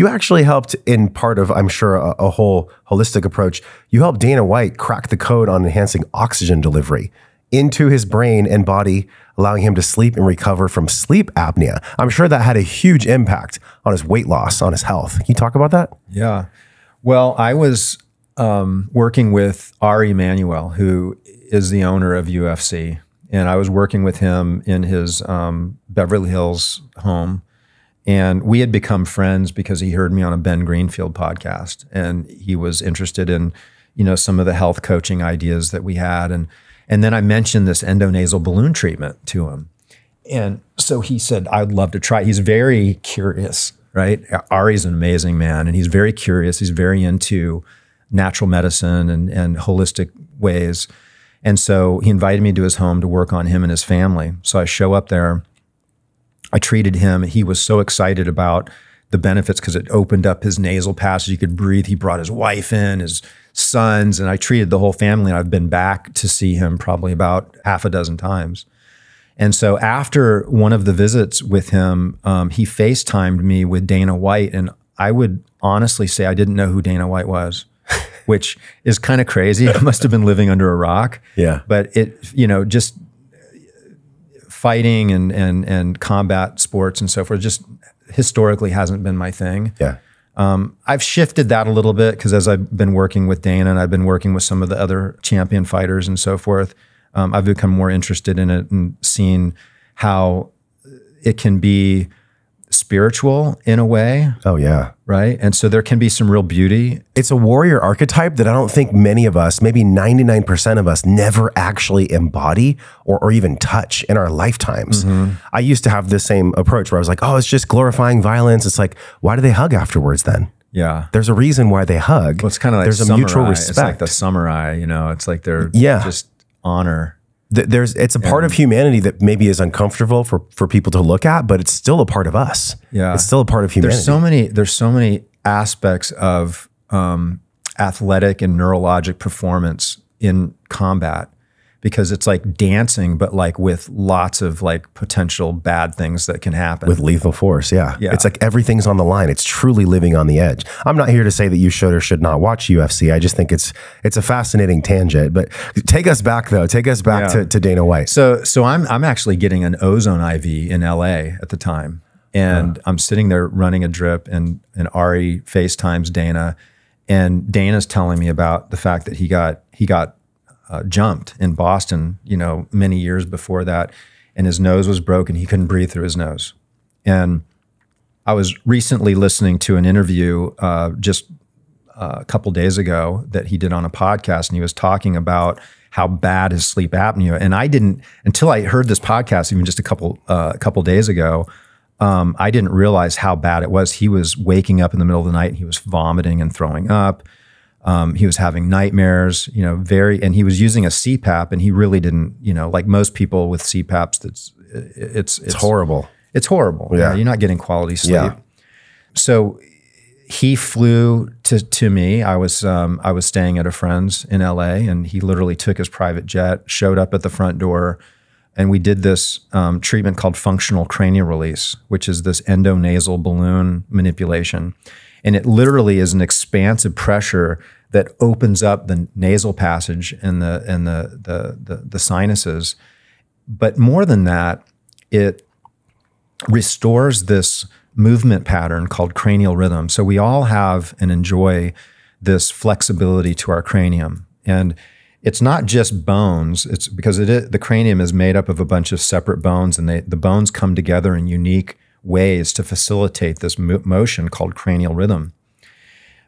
You actually helped in part of, I'm sure, a, a whole holistic approach. You helped Dana White crack the code on enhancing oxygen delivery into his brain and body, allowing him to sleep and recover from sleep apnea. I'm sure that had a huge impact on his weight loss, on his health. Can you talk about that? Yeah. Well, I was um, working with Ari Emanuel, who is the owner of UFC. And I was working with him in his um, Beverly Hills home. And we had become friends because he heard me on a Ben Greenfield podcast. And he was interested in, you know, some of the health coaching ideas that we had. And and then I mentioned this endonasal balloon treatment to him. And so he said, I'd love to try. He's very curious, right? Ari's an amazing man and he's very curious. He's very into natural medicine and, and holistic ways. And so he invited me to his home to work on him and his family. So I show up there. I treated him. He was so excited about the benefits because it opened up his nasal passage. He could breathe. He brought his wife in, his sons, and I treated the whole family. And I've been back to see him probably about half a dozen times. And so after one of the visits with him, um, he FaceTimed me with Dana White. And I would honestly say I didn't know who Dana White was, which is kind of crazy. I must have been living under a rock. Yeah. But it, you know, just fighting and, and, and combat sports and so forth just historically hasn't been my thing. Yeah. Um, I've shifted that a little bit because as I've been working with Dana and I've been working with some of the other champion fighters and so forth, um, I've become more interested in it and seeing how it can be spiritual in a way. Oh, yeah. Right. And so there can be some real beauty. It's a warrior archetype that I don't think many of us, maybe 99% of us, never actually embody or, or even touch in our lifetimes. Mm-hmm. I used to have the same approach where I was like, oh, it's just glorifying violence. It's like, why do they hug afterwards then? Yeah. There's a reason why they hug. Well, it's kind of like there's samurai. a mutual respect. It's like the samurai, you know, it's like they're yeah. just honor there's it's a part of humanity that maybe is uncomfortable for for people to look at, but it's still a part of us. Yeah, it's still a part of humanity. There's so many there's so many aspects of um, athletic and neurologic performance in combat because it's like dancing, but like with lots of like potential bad things that can happen. With lethal force, yeah. yeah. It's like everything's on the line. It's truly living on the edge. I'm not here to say that you should or should not watch UFC. I just think it's it's a fascinating tangent. But take us back though. Take us back yeah. to, to Dana White. So so I'm I'm actually getting an ozone IV in LA at the time. And uh. I'm sitting there running a drip and and Ari FaceTimes Dana. And Dana's telling me about the fact that he got he got uh, jumped in Boston, you know, many years before that, and his nose was broken. He couldn't breathe through his nose. And I was recently listening to an interview uh, just uh, a couple days ago that he did on a podcast, and he was talking about how bad his sleep apnea. And I didn't until I heard this podcast, even just a couple uh, a couple days ago. Um, I didn't realize how bad it was. He was waking up in the middle of the night and he was vomiting and throwing up. Um, he was having nightmares, you know, very, and he was using a CPAP, and he really didn't, you know, like most people with CPAPs, that's it's it's, it's horrible. It's horrible. Yeah, you're not getting quality sleep. Yeah. So he flew to to me. I was um, I was staying at a friend's in LA, and he literally took his private jet, showed up at the front door, and we did this um, treatment called functional cranial release, which is this endonasal balloon manipulation. And it literally is an expansive pressure that opens up the nasal passage and the and the the the, the sinuses. But more than that, it restores this movement pattern called cranial rhythm. So we all have and enjoy this flexibility to our cranium. And it's not just bones. It's because it is, the cranium is made up of a bunch of separate bones, and they, the bones come together in unique ways to facilitate this mo- motion called cranial rhythm.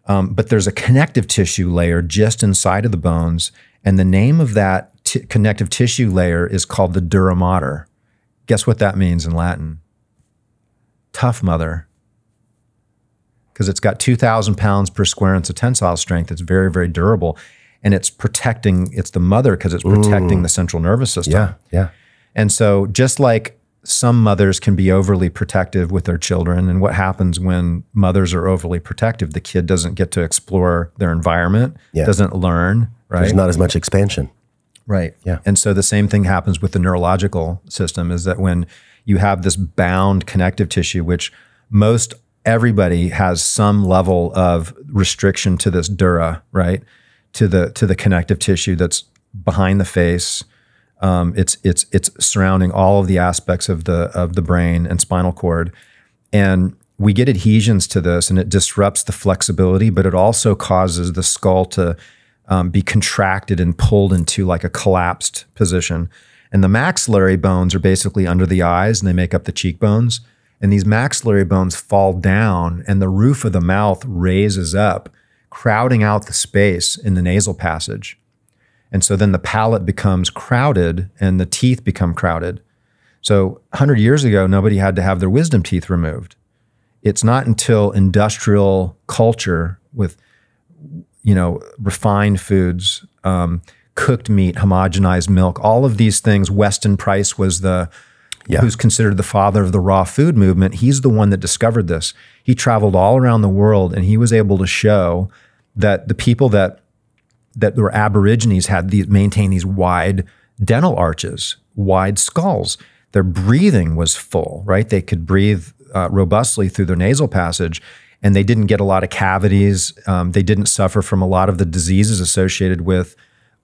Um, but there's a connective tissue layer just inside of the bones, and the name of that t- connective tissue layer is called the dura mater. Guess what that means in Latin? Tough mother. Because it's got 2,000 pounds per square inch of tensile strength. It's very, very durable. And it's protecting, it's the mother because it's protecting Ooh. the central nervous system. Yeah, yeah. And so just like some mothers can be overly protective with their children. And what happens when mothers are overly protective? The kid doesn't get to explore their environment, yeah. doesn't learn, right? There's not as much expansion. Right. Yeah. And so the same thing happens with the neurological system is that when you have this bound connective tissue, which most everybody has some level of restriction to this dura, right? To the to the connective tissue that's behind the face. Um, it's it's it's surrounding all of the aspects of the of the brain and spinal cord, and we get adhesions to this, and it disrupts the flexibility, but it also causes the skull to um, be contracted and pulled into like a collapsed position. And the maxillary bones are basically under the eyes, and they make up the cheekbones and these maxillary bones fall down and the roof of the mouth raises up, crowding out the space in the nasal passage. And so then the palate becomes crowded and the teeth become crowded. So 100 years ago, nobody had to have their wisdom teeth removed. It's not until industrial culture with, you know, refined foods, um, cooked meat, homogenized milk, all of these things. Weston Price was the yeah. who's considered the father of the raw food movement, he's the one that discovered this. He traveled all around the world and he was able to show that the people that that were aborigines had these maintain these wide dental arches, wide skulls. Their breathing was full, right? They could breathe uh, robustly through their nasal passage and they didn't get a lot of cavities. Um, they didn't suffer from a lot of the diseases associated with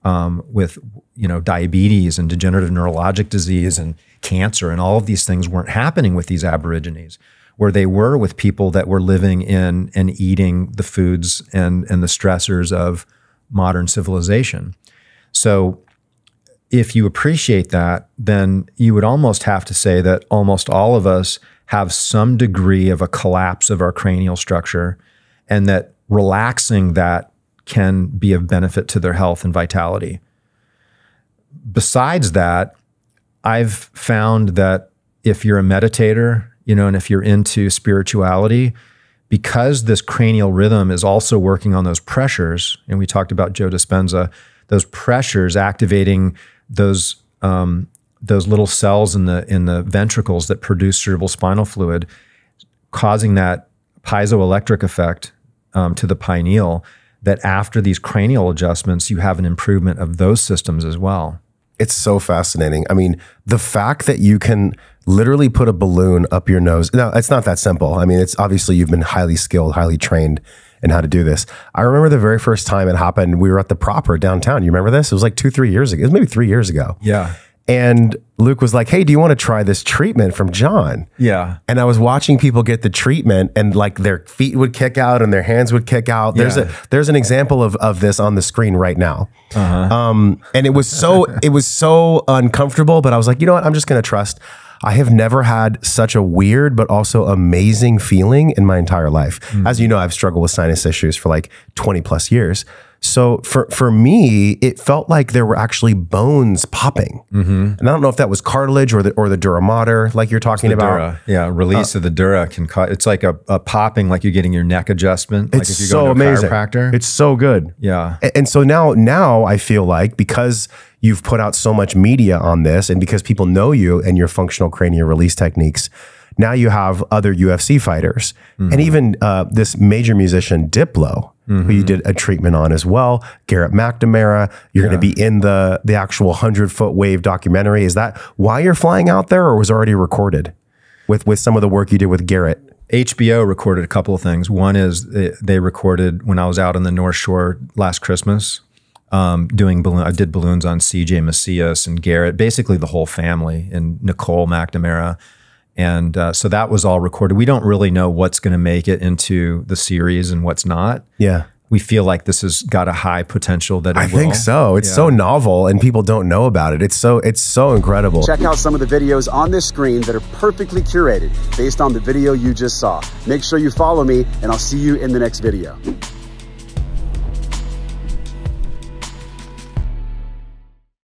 um, with you know diabetes and degenerative neurologic disease and cancer and all of these things weren't happening with these aborigines where they were with people that were living in and eating the foods and and the stressors of modern civilization so if you appreciate that then you would almost have to say that almost all of us have some degree of a collapse of our cranial structure and that relaxing that can be of benefit to their health and vitality. Besides that, I've found that if you're a meditator, you know, and if you're into spirituality, because this cranial rhythm is also working on those pressures, and we talked about Joe Dispenza, those pressures activating those um, those little cells in the in the ventricles that produce cerebral spinal fluid, causing that piezoelectric effect um, to the pineal that after these cranial adjustments, you have an improvement of those systems as well. It's so fascinating. I mean, the fact that you can literally put a balloon up your nose. Now, it's not that simple. I mean, it's obviously you've been highly skilled, highly trained in how to do this. I remember the very first time it happened, we were at the proper downtown. You remember this? It was like two, three years ago. It was maybe three years ago. Yeah. And Luke was like, Hey, do you want to try this treatment from John? Yeah. And I was watching people get the treatment and like their feet would kick out and their hands would kick out. There's yeah. a there's an example of, of this on the screen right now. Uh-huh. Um, and it was so it was so uncomfortable, but I was like, you know what? I'm just gonna trust. I have never had such a weird but also amazing feeling in my entire life. Mm-hmm. As you know, I've struggled with sinus issues for like 20 plus years. So for for me, it felt like there were actually bones popping, mm-hmm. and I don't know if that was cartilage or the or the dura mater, like you're talking about. Dura. Yeah, release uh, of the dura can cause. It's like a, a, popping, like you're getting your neck adjustment. It's like so amazing. It's so good. Yeah, and, and so now now I feel like because you've put out so much media on this, and because people know you and your functional cranial release techniques now you have other UFC fighters mm-hmm. and even uh, this major musician Diplo, mm-hmm. who you did a treatment on as well. Garrett McNamara, you're yeah. going to be in the the actual hundred foot wave documentary. Is that why you're flying out there, or was already recorded with with some of the work you did with Garrett? HBO recorded a couple of things. One is they recorded when I was out on the North Shore last Christmas. Um, doing balloon, I did balloons on CJ Macias and Garrett, basically the whole family, and Nicole McNamara. And uh, so that was all recorded. We don't really know what's going to make it into the series and what's not. Yeah. We feel like this has got a high potential that I will. think so. It's yeah. so novel and people don't know about it. It's so it's so incredible. Check out some of the videos on this screen that are perfectly curated based on the video you just saw. Make sure you follow me and I'll see you in the next video.